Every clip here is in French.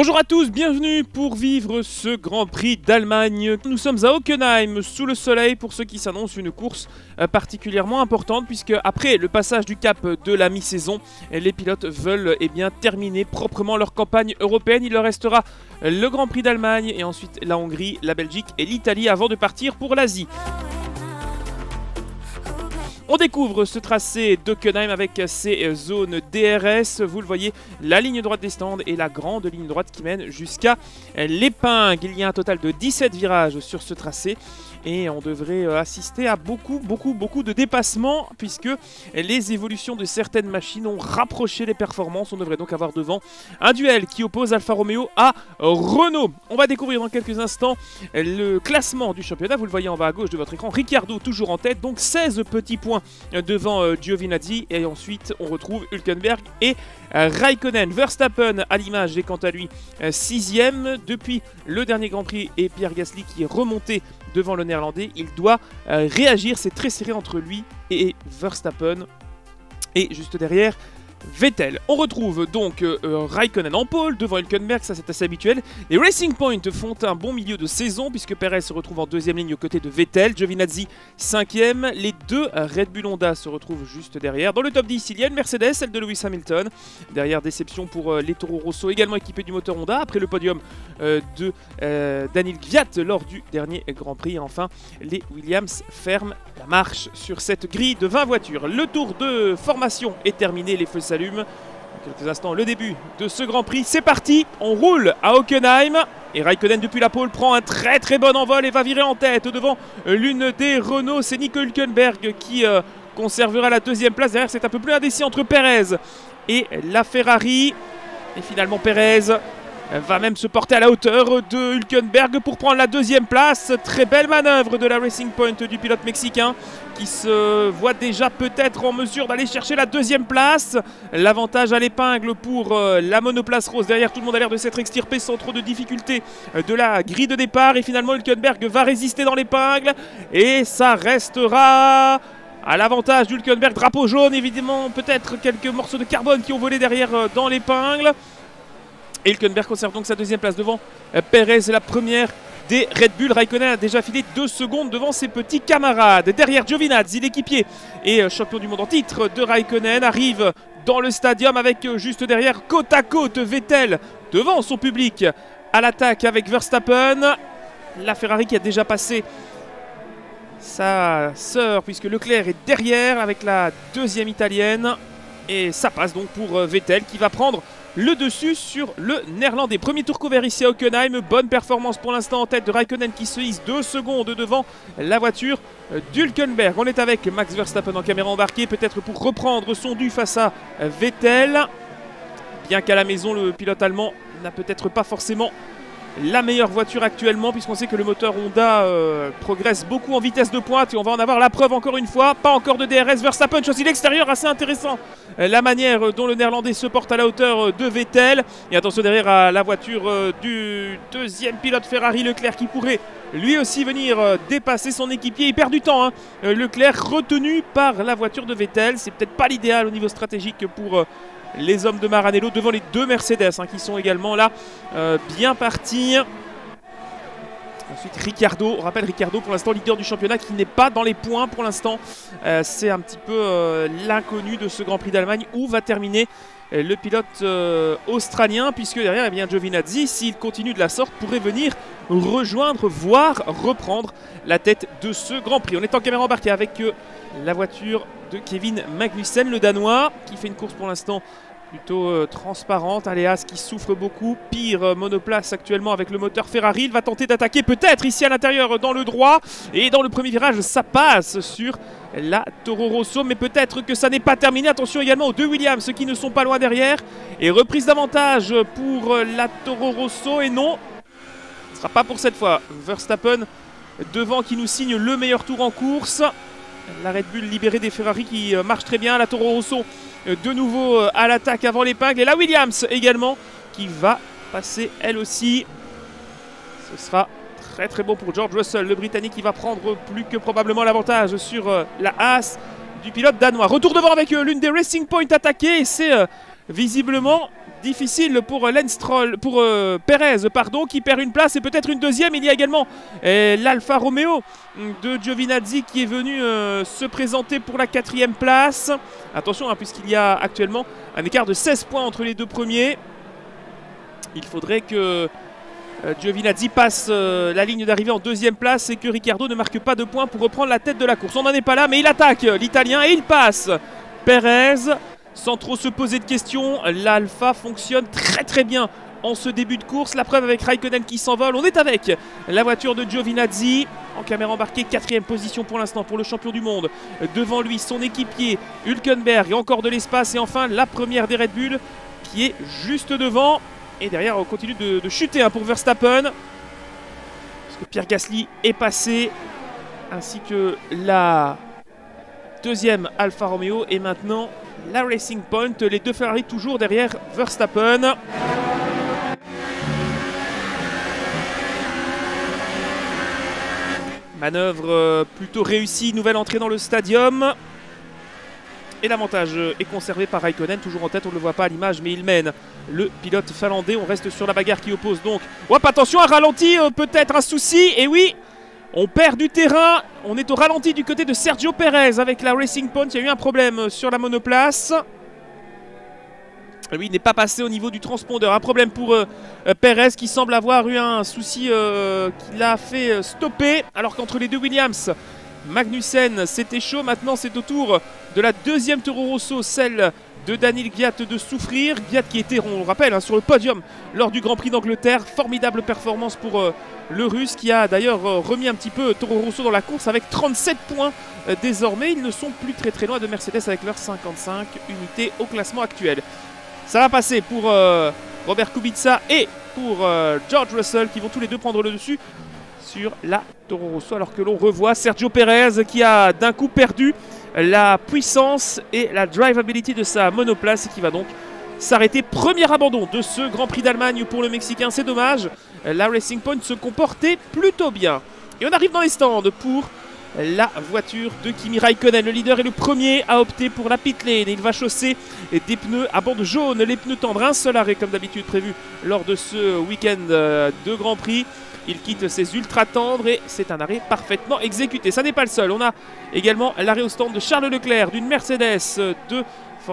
Bonjour à tous, bienvenue pour vivre ce Grand Prix d'Allemagne. Nous sommes à Hockenheim, sous le soleil, pour ce qui s'annonce une course euh, particulièrement importante, puisque après le passage du cap de la mi-saison, les pilotes veulent eh terminer proprement leur campagne européenne. Il leur restera le Grand Prix d'Allemagne, et ensuite la Hongrie, la Belgique et l'Italie avant de partir pour l'Asie. On découvre ce tracé d'Ockenheim avec ses zones DRS. Vous le voyez, la ligne droite des stands et la grande ligne droite qui mène jusqu'à l'épingle. Il y a un total de 17 virages sur ce tracé et on devrait euh, assister à beaucoup, beaucoup, beaucoup de dépassements puisque les évolutions de certaines machines ont rapproché les performances. On devrait donc avoir devant un duel qui oppose Alfa Romeo à Renault. On va découvrir dans quelques instants le classement du championnat. Vous le voyez en bas à gauche de votre écran. Ricciardo toujours en tête, donc 16 petits points devant euh, Giovinazzi. Et ensuite, on retrouve Hülkenberg et euh, Raikkonen. Verstappen, à l'image, est quant à lui 6 euh, depuis le dernier Grand Prix. Et Pierre Gasly qui est remonté devant le néerlandais. Il doit réagir. C'est très serré entre lui et Verstappen. Et juste derrière, Vettel. On retrouve donc euh, euh, Raikkonen en pole devant Hülkenberg, ça c'est assez habituel. Les Racing Point font un bon milieu de saison puisque Perez se retrouve en deuxième ligne aux côtés de Vettel, Giovinazzi cinquième. Les deux Red Bull Honda se retrouvent juste derrière. Dans le top 10, il y a une Mercedes, celle de Lewis Hamilton. Derrière, déception pour euh, les Toro Rosso, également équipés du moteur Honda. Après le podium de Daniel Gviat lors du dernier Grand Prix. Enfin, les Williams ferment la marche sur cette grille de 20 voitures. Le tour de formation est terminé, les s'allument. En quelques instants, le début de ce Grand Prix. C'est parti, on roule à Hockenheim. Et Raikkonen depuis la pole prend un très très bon envol et va virer en tête devant l'une des Renault. C'est Nico Hülkenberg qui euh, conservera la deuxième place. Derrière, c'est un peu plus indécis entre Perez et la Ferrari. Et finalement, Perez va même se porter à la hauteur de Hülkenberg pour prendre la deuxième place. Très belle manœuvre de la Racing Point du pilote mexicain qui se voit déjà peut-être en mesure d'aller chercher la deuxième place. L'avantage à l'épingle pour euh, la monoplace rose. Derrière, tout le monde a l'air de s'être extirpé sans trop de difficultés euh, de la grille de départ. Et finalement, Hülkenberg va résister dans l'épingle. Et ça restera à l'avantage d'Hulkenberg. Drapeau jaune, évidemment, peut-être quelques morceaux de carbone qui ont volé derrière euh, dans l'épingle. Hülkenberg conserve donc sa deuxième place devant euh, Perez, la première des Red Bull. Raikkonen a déjà filé deux secondes devant ses petits camarades. Derrière Giovinazzi, l'équipier et euh, champion du monde en titre de Raikkonen, arrive dans le stadium avec euh, juste derrière côte à côte Vettel devant son public à l'attaque avec Verstappen. La Ferrari qui a déjà passé sa sœur puisque Leclerc est derrière avec la deuxième italienne. Et ça passe donc pour Vettel qui va prendre le dessus sur le néerlandais. Premier tour couvert ici à Hockenheim. Bonne performance pour l'instant en tête de Raikkonen qui se hisse deux secondes devant la voiture d'Hulkenberg. On est avec Max Verstappen en caméra embarquée, peut-être pour reprendre son dû face à Vettel. Bien qu'à la maison, le pilote allemand n'a peut-être pas forcément la meilleure voiture actuellement puisqu'on sait que le moteur Honda euh, progresse beaucoup en vitesse de pointe et on va en avoir la preuve encore une fois. Pas encore de DRS, Verstappen choisit l'extérieur, assez intéressant euh, la manière dont le néerlandais se porte à la hauteur euh, de Vettel. Et attention derrière à la voiture du deuxième pilote Ferrari Leclerc qui pourrait lui aussi venir dépasser son équipier. Il perd du temps, hein. Leclerc retenu par la voiture de Vettel. C'est peut-être pas l'idéal au niveau stratégique pour les hommes de Maranello devant les deux Mercedes hein, qui sont également là euh, bien partis. Ensuite Ricardo, on rappelle Ricardo pour l'instant leader du championnat qui n'est pas dans les points pour l'instant. Euh, c'est un petit peu euh, l'inconnu de ce Grand Prix d'Allemagne où va terminer le pilote australien puisque derrière eh bien, Giovinazzi, s'il continue de la sorte, pourrait venir rejoindre, voire reprendre la tête de ce Grand Prix. On est en caméra embarquée avec la voiture de Kevin Magnussen, le Danois, qui fait une course pour l'instant plutôt euh, transparente. Aléas qui souffre beaucoup. Pire euh, monoplace actuellement avec le moteur Ferrari. Il va tenter d'attaquer peut-être ici à l'intérieur dans le droit. Et dans le premier virage, ça passe sur la Toro Rosso. Mais peut-être que ça n'est pas terminé. Attention également aux deux Williams qui ne sont pas loin derrière. Et reprise d'avantage pour euh, la Toro Rosso. Et non, ce ne sera pas pour cette fois. Verstappen devant qui nous signe le meilleur tour en course. La Red Bull libérée des Ferrari qui marche très bien. La Toro Rosso de nouveau euh, à l'attaque avant l'épingle. Et la Williams également qui va passer elle aussi. Ce sera très très bon pour George Russell, le Britannique qui va prendre plus que probablement l'avantage sur la Haas du pilote danois. Retour devant avec l'une des Racing Point attaquées c'est visiblement difficile pour Lenstroll, pour Perez, pardon, qui perd une place et peut-être une deuxième. Il y a également l'Alfa Romeo de Giovinazzi qui est venu se présenter pour la quatrième place. Attention, hein, puisqu'il y a actuellement un écart de 16 points entre les deux premiers. Il faudrait que euh, Giovinazzi passe euh, la ligne d'arrivée en deuxième place et que Ricciardo ne marque pas de points pour reprendre la tête de la course. On n'en est pas là, mais il attaque l'Italien et il passe. Perez, sans trop se poser de questions, l'Alpha fonctionne très très bien en ce début de course. La preuve avec Raikkonen qui s'envole. On est avec la voiture de Giovinazzi. En caméra embarquée, quatrième position pour l'instant pour le champion du monde. Devant lui, son équipier Hülkenberg. Encore de l'espace. Et enfin, la première des Red Bull qui est juste devant. Et derrière, on continue de, chuter hein, pour Verstappen. Parce que Pierre Gasly est passé. Ainsi que la deuxième Alfa Romeo. Et maintenant, la Racing Point. Les deux Ferrari toujours derrière Verstappen. Manœuvre euh, plutôt réussie, nouvelle entrée dans le stadium. Et l'avantage est conservé par Raikkonen, toujours en tête, on ne le voit pas à l'image, mais il mène le pilote finlandais. On reste sur la bagarre qui oppose donc. Hop, attention, un ralenti, euh, peut-être un souci. Et oui, on perd du terrain. On est au ralenti du côté de Sergio Perez avec la Racing Point. Il y a eu un problème sur la monoplace. Lui, il n'est pas passé au niveau du transpondeur. Un problème pour euh, euh, Perez qui semble avoir eu un souci qui l'a fait stopper. Alors qu'entre les deux Williams, Magnussen, c'était chaud. Maintenant, c'est au tour de la deuxième Toro Rosso, celle de Daniel Gviat de souffrir. Gviat qui était, on le rappelle, hein, sur le podium lors du Grand Prix d'Angleterre. Formidable performance pour euh, le Russe qui a d'ailleurs euh, remis un petit peu Toro Rosso dans la course avec 37 points euh, désormais. Ils ne sont plus très très loin de Mercedes avec leurs 55 unités au classement actuel. Ça va passer pour Robert Kubica et pour George Russell qui vont tous les deux prendre le dessus sur la Toro Rosso alors que l'on revoit Sergio Perez qui a d'un coup perdu la puissance et la drivability de sa monoplace et qui va donc s'arrêter. Premier abandon de ce Grand Prix d'Allemagne pour le Mexicain, c'est dommage. La Racing Point se comportait plutôt bien. Et on arrive dans les stands pour la voiture de Kimi Raikkonen. Le leader est le premier à opter pour la pit lane. Il va chausser des pneus à bande jaune, les pneus tendres. Un seul arrêt comme d'habitude prévu lors de ce week-end euh, de Grand Prix. Il quitte ses ultra tendres et c'est un arrêt parfaitement exécuté. Ça n'est pas le seul. On a également l'arrêt au stand de Charles Leclerc, d'une Mercedes, de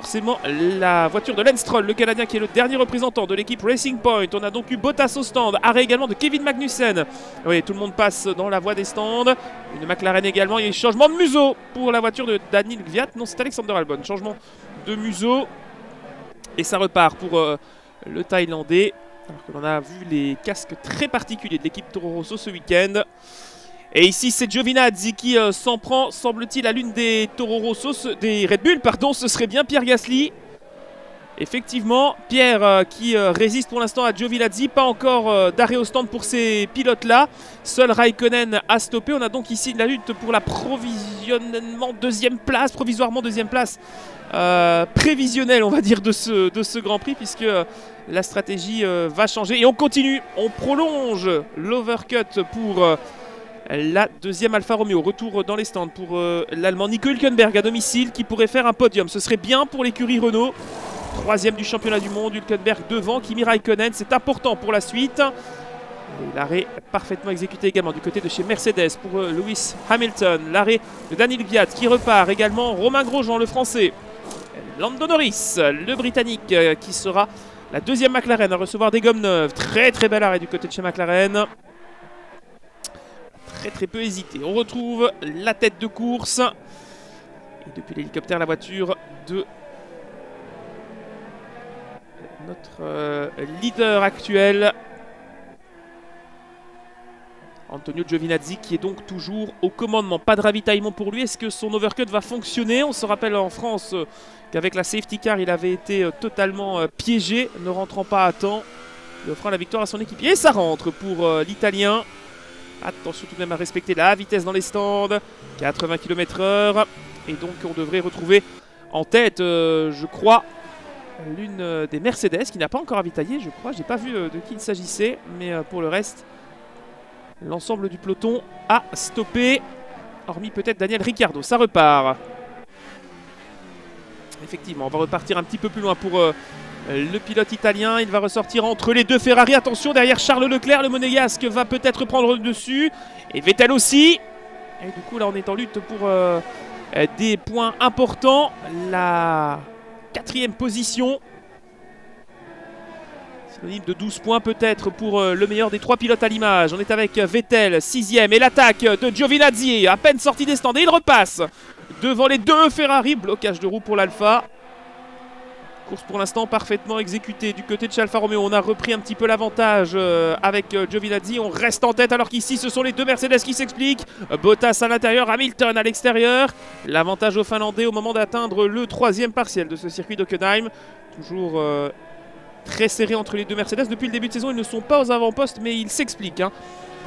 forcément la voiture de Lance le Canadien qui est le dernier représentant de l'équipe Racing Point. On a donc eu Bottas au stand, arrêt également de Kevin Magnussen. Oui, tout le monde passe dans la voie des stands. Une McLaren également. Il y a eu changement de museau pour la voiture de Daniel Gviat. Non, c'est Alexander Albon. Changement de museau. Et ça repart pour euh, le Thaïlandais. Alors que l'on a vu les casques très particuliers de l'équipe Toro Rosso ce week-end. Et ici, c'est Giovinazzi qui euh, s'en prend, semble-t-il, à l'une des Toro Rosso, des Red Bull, pardon, ce serait bien Pierre Gasly. Effectivement, Pierre euh, qui euh, résiste pour l'instant à Giovinazzi, pas encore d'arrêt au stand pour ces pilotes-là. Seul Raikkonen a stoppé. On a donc ici la lutte pour la provisionnement deuxième place, provisoirement deuxième place prévisionnelle, on va dire, de ce, de ce Grand Prix, puisque la stratégie euh, va changer. Et on continue, on prolonge l'overcut pour euh, la deuxième Alfa Romeo. Retour dans les stands pour euh, l'Allemand Nico Hülkenberg à domicile qui pourrait faire un podium. Ce serait bien pour l'écurie Renault. Troisième du championnat du monde, Hülkenberg devant Kimi Raikkonen. C'est important pour la suite. L'arrêt parfaitement exécuté également du côté de chez Mercedes pour Lewis Hamilton. L'arrêt de Daniel Gviat qui repart également. Romain Grosjean, le français. Lando Norris, le britannique, qui sera la deuxième McLaren à recevoir des gommes neuves. Très très bel arrêt du côté de chez McLaren. Très très peu hésité. On retrouve la tête de course. Et depuis l'hélicoptère, la voiture de notre euh, leader actuel. Antonio Giovinazzi qui est donc toujours au commandement. Pas de ravitaillement pour lui. Est-ce que son overcut va fonctionner? On se rappelle en France euh, qu'avec la safety car, il avait été euh, totalement piégé, ne rentrant pas à temps. Il offrant la victoire à son équipier. Et ça rentre pour l'Italien. Attention tout de même à respecter la vitesse dans les stands. 80 km/h. Et donc on devrait retrouver en tête, je crois, l'une des Mercedes qui n'a pas encore ravitaillé, je crois. J'ai pas vu de qui il s'agissait, mais pour le reste, L'ensemble du peloton a stoppé, hormis peut-être Daniel Ricciardo. Ça repart. Effectivement, on va repartir un petit peu plus loin pour euh, le pilote italien. Il va ressortir entre les deux Ferrari. Attention, derrière Charles Leclerc, le monégasque va peut-être prendre le dessus. Et Vettel aussi. Et du coup, là, on est en lutte pour euh, des points importants. La quatrième position. Synonyme de 12 points peut-être pour euh, le meilleur des trois pilotes à l'image. On est avec Vettel, sixième. Et l'attaque de Giovinazzi, à peine sorti des stands. Et il repasse devant les deux Ferrari. Blocage de roue pour l'Alpha. Course pour l'instant parfaitement exécutée du côté de Alfa Romeo. On a repris un petit peu l'avantage euh, avec euh, Giovinazzi. On reste en tête alors qu'ici ce sont les deux Mercedes qui s'expliquent. Bottas à l'intérieur, Hamilton à l'extérieur. L'avantage aux Finlandais au moment d'atteindre le troisième partiel de ce circuit d'Hockenheim. Toujours euh, très serré entre les deux Mercedes. Depuis le début de saison, ils ne sont pas aux avant-postes mais ils s'expliquent. Hein.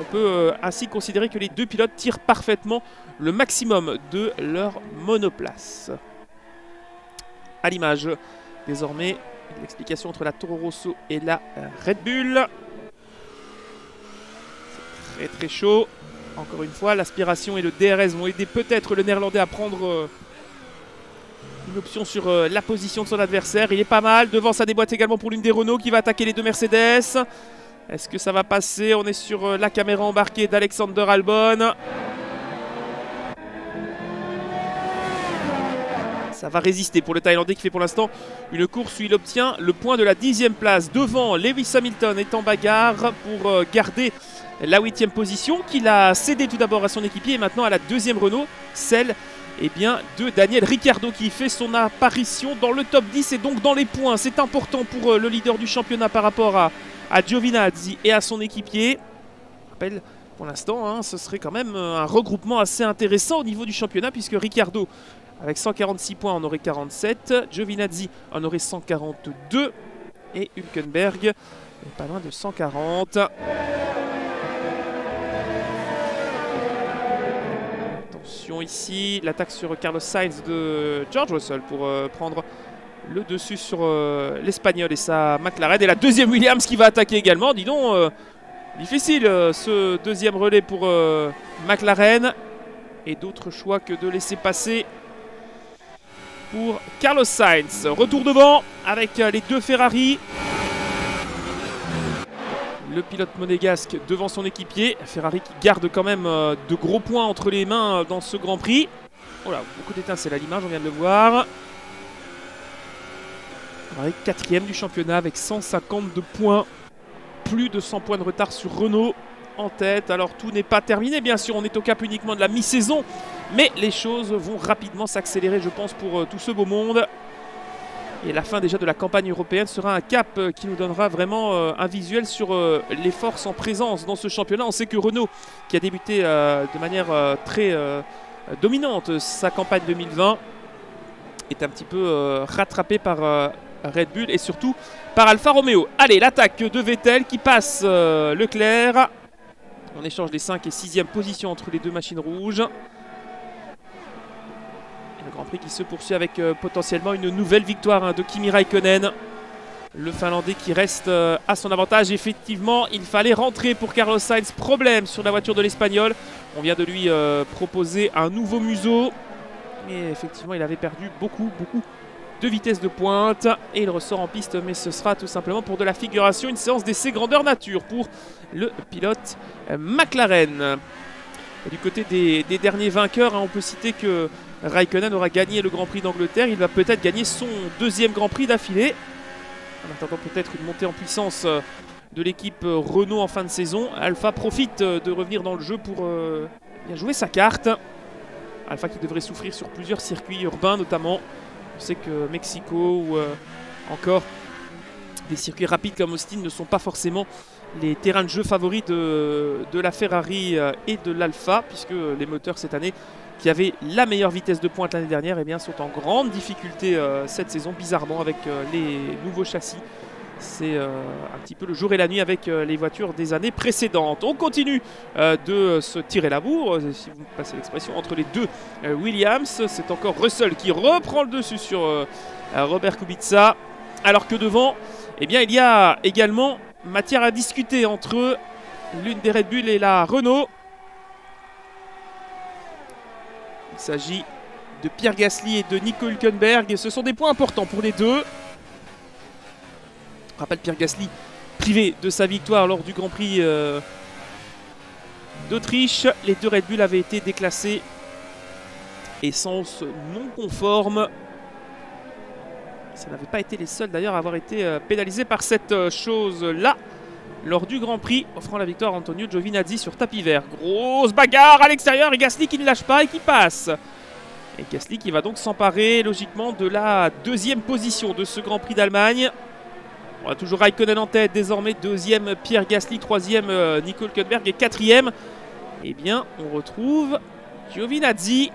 On peut ainsi considérer que les deux pilotes tirent parfaitement le maximum de leur monoplace. À l'image désormais l'explication entre la Toro Rosso et la euh, Red Bull. Très très chaud. Encore une fois, l'aspiration et le DRS vont aider peut-être le néerlandais à prendre euh, une option sur euh, la position de son adversaire. Il est pas mal. Devant, ça déboîte également pour l'une des Renault qui va attaquer les deux Mercedes. Est-ce que ça va passer? On est sur la caméra embarquée d'Alexander Albon. Ça va résister pour le Thaïlandais qui fait pour l'instant une course où il obtient le point de la dixième place devant Lewis Hamilton est en bagarre pour euh, garder la huitième position qu'il a cédé tout d'abord à son équipier et maintenant à la deuxième Renault, celle eh bien, de Daniel Ricciardo qui fait son apparition dans le top 10 et donc dans les points. C'est important pour euh, le leader du championnat par rapport à, à Giovinazzi et à son équipier. Je rappelle pour l'instant, hein, ce serait quand même euh, un regroupement assez intéressant au niveau du championnat puisque Ricciardo avec 146 points, on aurait 47. Giovinazzi en aurait 142. Et Hülkenberg pas loin de 140. Attention ici, l'attaque sur Carlos Sainz de George Russell pour euh, prendre le dessus sur euh, l'Espagnol et sa McLaren. Et la deuxième Williams qui va attaquer également. Dis donc, euh, difficile ce deuxième relais pour McLaren. Et d'autres choix que de laisser passer pour Carlos Sainz. Retour devant avec euh, les deux Ferrari. Le pilote monégasque devant son équipier. Ferrari qui garde quand même euh, de gros points entre les mains euh, dans ce Grand Prix. Voilà, beaucoup d'étincelles à l'image, on vient de le voir. Ferrari quatrième du championnat avec 152 points. Plus de 100 points de retard sur Renault en tête. Alors tout n'est pas terminé, bien sûr, on est au cap uniquement de la mi-saison. Mais les choses vont rapidement s'accélérer, je pense, pour euh, tout ce beau monde. Et la fin déjà de la campagne européenne sera un cap euh, qui nous donnera vraiment euh, un visuel sur les forces en présence dans ce championnat. On sait que Renault, qui a débuté de manière très dominante sa campagne 2020, est un petit peu rattrapé par Red Bull et surtout par Alfa Romeo. Allez, l'attaque de Vettel qui passe Leclerc. On échange les 5 et 6e positions entre les deux machines rouges. le Grand Prix qui se poursuit avec euh, potentiellement une nouvelle victoire hein, de Kimi Raikkonen. Le Finlandais qui reste euh, à son avantage. Effectivement, il fallait rentrer pour Carlos Sainz. Problème sur la voiture de l'Espagnol. On vient de lui euh, proposer un nouveau museau. Mais effectivement, il avait perdu beaucoup, beaucoup de vitesse de pointe et il ressort en piste mais ce sera tout simplement pour de la figuration une séance d'essai grandeur nature pour le pilote McLaren. du côté des, derniers vainqueurs, hein, on peut citer que Raikkonen aura gagné le Grand Prix d'Angleterre, il va peut-être gagner son deuxième Grand Prix d'affilée. En attendant peut-être une montée en puissance euh, de l'équipe euh, Renault en fin de saison. Alpha profite euh, de revenir dans le jeu pour bien jouer sa carte. Alpha qui devrait souffrir sur plusieurs circuits urbains notamment. On sait que Mexico ou euh, encore des circuits rapides comme Austin ne sont pas forcément les terrains de jeu favoris de, la Ferrari euh, et de l'Alfa, puisque les moteurs cette année, qui avaient la meilleure vitesse de pointe l'année dernière, eh sont en grande difficulté euh, cette saison, bizarrement, avec les nouveaux châssis c'est euh, un petit peu le jour et la nuit avec euh, les voitures des années précédentes. On continue euh, de se tirer la bourre, si vous passez l'expression, entre les deux Williams. C'est encore Russell qui reprend le dessus sur Robert Kubica. Alors que devant, eh bien, il y a également matière à discuter entre l'une des Red Bull et la Renault. Il s'agit de Pierre Gasly et de Nico Hülkenberg. Ce sont des points importants pour les deux. Rappelle Pierre Gasly privé de sa victoire lors du Grand Prix euh, d'Autriche. Les deux Red Bull avaient été déclassés essence non conforme. Ça n'avait pas été les seuls d'ailleurs à avoir été euh, pénalisés par cette euh, chose-là lors du Grand Prix, offrant la victoire à Antonio Giovinazzi sur tapis vert. Grosse bagarre à l'extérieur et Gasly qui ne lâche pas et qui passe. Et Gasly qui va donc s'emparer logiquement de la deuxième position de ce Grand Prix d'Allemagne. On a toujours Raikkonen en tête, désormais deuxième Pierre Gasly, troisième euh, Nico Hülkenberg et quatrième, eh bien on retrouve Giovinazzi.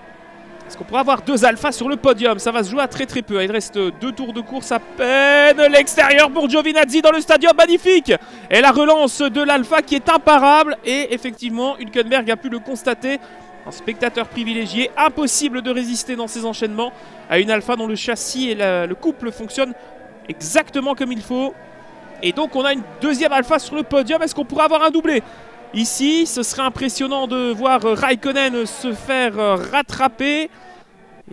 Est-ce qu'on pourra avoir deux alphas sur le podium? Ça va se jouer à très très peu. Il reste deux tours de course à peine. L'extérieur pour Giovinazzi dans le stadium, magnifique Et la relance de l'alpha qui est imparable. Et effectivement, Hülkenberg a pu le constater. Un spectateur privilégié, impossible de résister dans ces enchaînements à une alpha dont le châssis et le couple fonctionnent exactement comme il faut. Et donc on a une deuxième alpha sur le podium. Est-ce qu'on pourrait avoir un doublé? Ici, ce serait impressionnant de voir Raikkonen se faire euh, rattraper.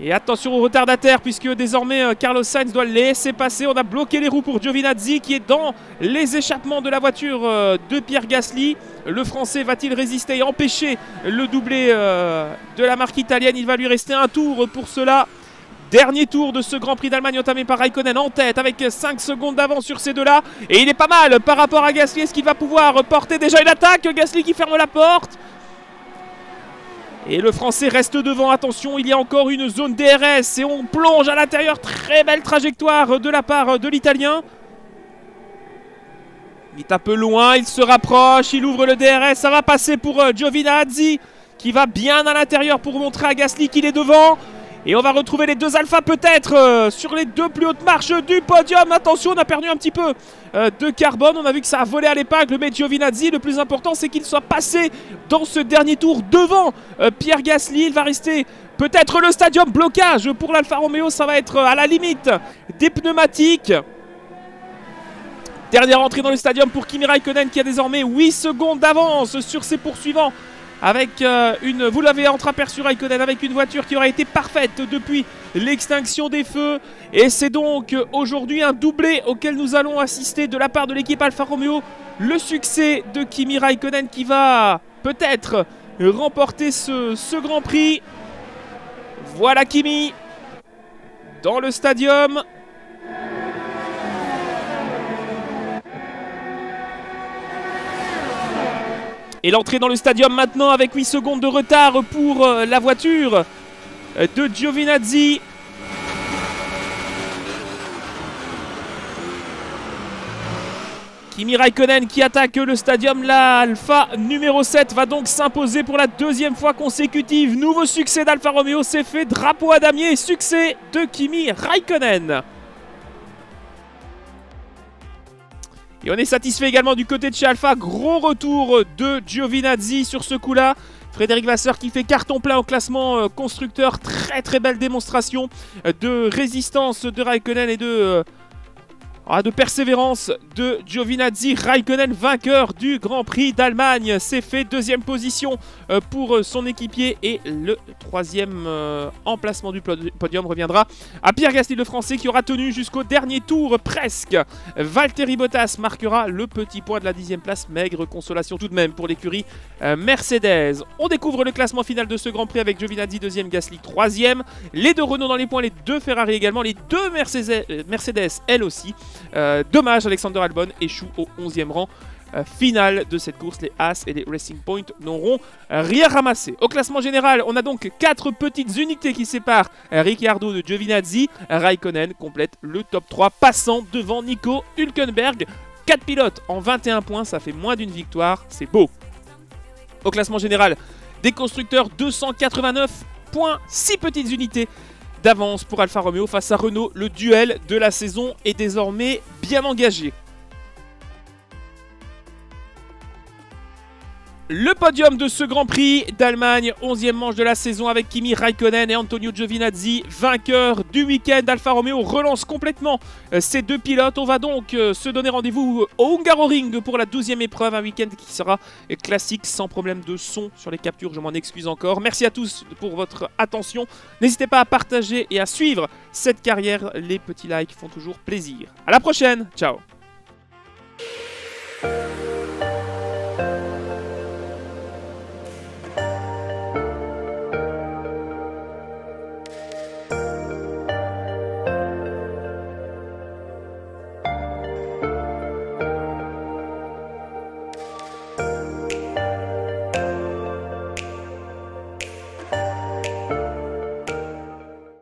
Et attention au retardataire puisque désormais euh, Carlos Sainz doit laisser passer. On a bloqué les roues pour Giovinazzi qui est dans les échappements de la voiture euh, de Pierre Gasly. Le Français va-t-il résister et empêcher le doublé de la marque italienne? Il va lui rester un tour pour cela. Dernier tour de ce Grand Prix d'Allemagne entamé par Raikkonen en tête avec 5 secondes d'avance sur ces deux-là. Et il est pas mal par rapport à Gasly. Est-ce qu'il va pouvoir porter déjà une attaque Gasly qui ferme la porte? Et le Français reste devant. Attention, il y a encore une zone DRS et on plonge à l'intérieur. Très belle trajectoire de la part de l'Italien. Il est un peu loin, il se rapproche, il ouvre le DRS. Ça va passer pour euh, Giovinazzi qui va bien à l'intérieur pour montrer à Gasly qu'il est devant. Et on va retrouver les deux alphas peut-être euh, sur les deux plus hautes marches du podium. Attention, on a perdu un petit peu euh, de carbone. On a vu que ça a volé à l'épingle, mais Giovinazzi, le plus important, c'est qu'il soit passé dans ce dernier tour devant euh, Pierre Gasly. Il va rester peut-être le stadium blocage pour l'Alfa Romeo. Ça va être à la limite des pneumatiques. Dernière entrée dans le stadium pour Kimi Raikkonen qui a désormais 8 secondes d'avance sur ses poursuivants avec euh, une, vous l'avez entreaperçu Raikkonen, avec une voiture qui aura été parfaite depuis l'extinction des feux. Et c'est donc aujourd'hui un doublé auquel nous allons assister de la part de l'équipe Alfa Romeo. Le succès de Kimi Raikkonen qui va peut-être remporter ce, ce Grand Prix. Voilà Kimi dans le stadium. Et l'entrée dans le stadium maintenant avec 8 secondes de retard pour euh, la voiture de Giovinazzi. Kimi Raikkonen qui attaque le stadium. L'Alpha numéro 7 va donc s'imposer pour la deuxième fois consécutive. Nouveau succès d'Alfa Romeo, c'est fait. Drapeau à damier, succès de Kimi Raikkonen. Et on est satisfait également du côté de chez Alpha. Gros retour de Giovinazzi sur ce coup-là. Frédéric Vasseur qui fait carton plein au classement euh, constructeur. Très très belle démonstration euh, de résistance de Raikkonen et de euh, de persévérance de Giovinazzi. Raikkonen vainqueur du Grand Prix d'Allemagne. C'est fait. Deuxième position euh, pour euh, son équipier. Et le troisième euh, emplacement du podium reviendra à Pierre Gasly, le français, qui aura tenu jusqu'au dernier tour presque. Valtteri Bottas marquera le petit point de la dixième place. Maigre consolation tout de même pour l'écurie Mercedes. On découvre le classement final de ce Grand Prix avec Giovinazzi deuxième, Gasly troisième. Les deux Renault dans les points, les deux Ferrari également, les deux Mercedes, Mercedes elles aussi. Euh, dommage, Alexander Albon échoue au 11e rang euh, final de cette course. Les As et les Racing Point n'auront rien ramassé. Au classement général, on a donc 4 petites unités qui séparent Ricciardo de Giovinazzi. Raikkonen complète le top 3, passant devant Nico Hülkenberg. 4 pilotes en 21 points, ça fait moins d'une victoire, c'est beau. Au classement général, des constructeurs 289 points, 6 petites unités d'avance pour Alfa Romeo face à Renault. Le duel de la saison est désormais bien engagé. Le podium de ce Grand Prix d'Allemagne, 11e manche de la saison avec Kimi Raikkonen et Antonio Giovinazzi, vainqueur du week-end. Alfa Romeo relance complètement euh, ces deux pilotes. On va donc euh, se donner rendez-vous au Hungaroring pour la 12e épreuve, un week-end qui sera classique sans problème de son sur les captures. Je m'en excuse encore. Merci à tous pour votre attention. N'hésitez pas à partager et à suivre cette carrière. Les petits likes font toujours plaisir. À la prochaine. Ciao.